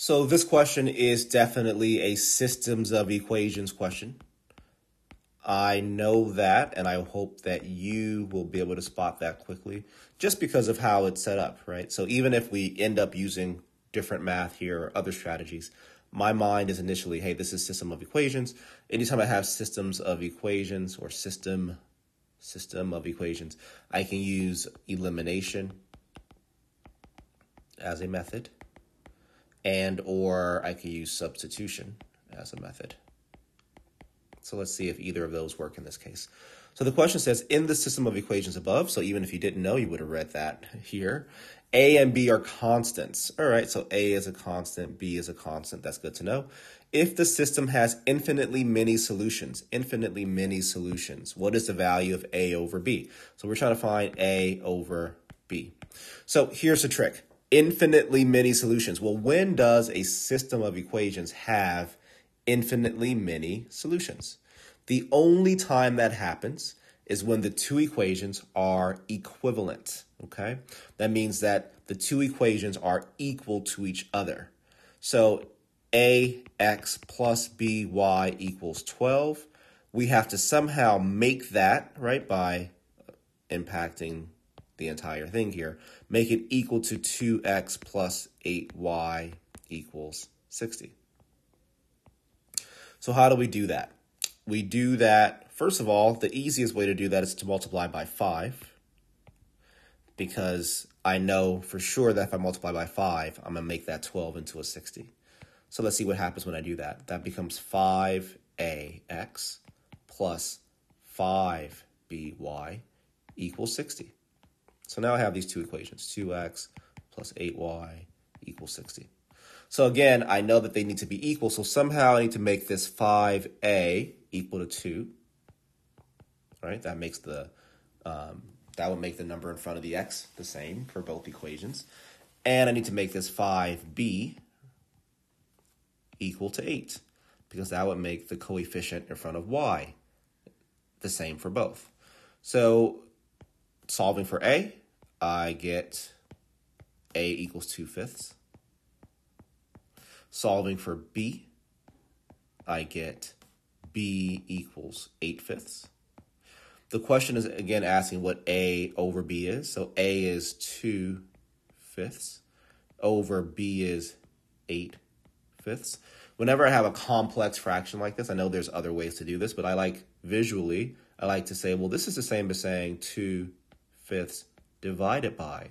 So this question is definitely a systems of equations question. I know that, and I hope that you will be able to spot that quickly just because of how it's set up, right? So even if we end up using different math here or other strategies, my mind is initially, hey, this is system of equations. Anytime I have systems of equations or system system of equations, I can use elimination as a method and or I could use substitution as a method. So let's see if either of those work in this case. So the question says, in the system of equations above, so even if you didn't know, you would have read that here, A and B are constants. All right, so A is a constant, B is a constant. That's good to know. If the system has infinitely many solutions, infinitely many solutions, what is the value of A over B? So we're trying to find A over B. So here's the trick infinitely many solutions. Well, when does a system of equations have infinitely many solutions? The only time that happens is when the two equations are equivalent, okay? That means that the two equations are equal to each other. So ax plus by equals 12. We have to somehow make that, right, by impacting the entire thing here, make it equal to 2x plus 8y equals 60. So how do we do that? We do that, first of all, the easiest way to do that is to multiply by 5 because I know for sure that if I multiply by 5, I'm going to make that 12 into a 60. So let's see what happens when I do that. That becomes 5ax plus 5by equals 60. So now I have these two equations, 2x plus 8y equals 60. So again, I know that they need to be equal, so somehow I need to make this 5a equal to 2. Right? that makes the um, that would make the number in front of the x the same for both equations. And I need to make this 5b equal to 8 because that would make the coefficient in front of y the same for both. So solving for a, I get a equals 2 fifths. Solving for b, I get b equals 8 fifths. The question is again asking what a over b is. So a is 2 fifths over b is 8 fifths. Whenever I have a complex fraction like this, I know there's other ways to do this, but I like visually, I like to say, well, this is the same as saying 2 fifths divided by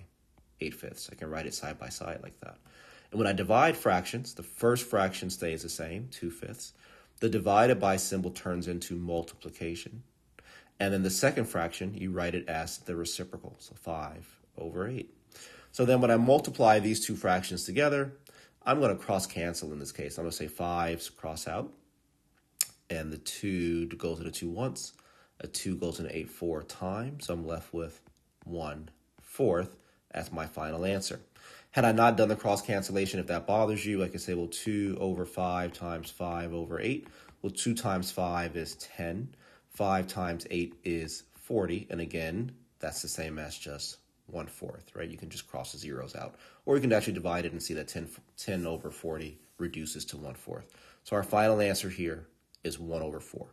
8 fifths. I can write it side by side like that. And when I divide fractions, the first fraction stays the same, 2 fifths. The divided by symbol turns into multiplication. And then the second fraction, you write it as the reciprocal, so 5 over 8. So then when I multiply these two fractions together, I'm going to cross cancel in this case. I'm going to say 5's cross out, and the 2 goes to the 2 once. A 2 goes into 8 four times, so I'm left with 1 fourth as my final answer. Had I not done the cross cancellation, if that bothers you, I could say, well, 2 over 5 times 5 over 8. Well, 2 times 5 is 10. 5 times 8 is 40. And again, that's the same as just 1 fourth, right? You can just cross the zeros out. Or you can actually divide it and see that 10, 10 over 40 reduces to 1 fourth. So our final answer here is 1 over 4.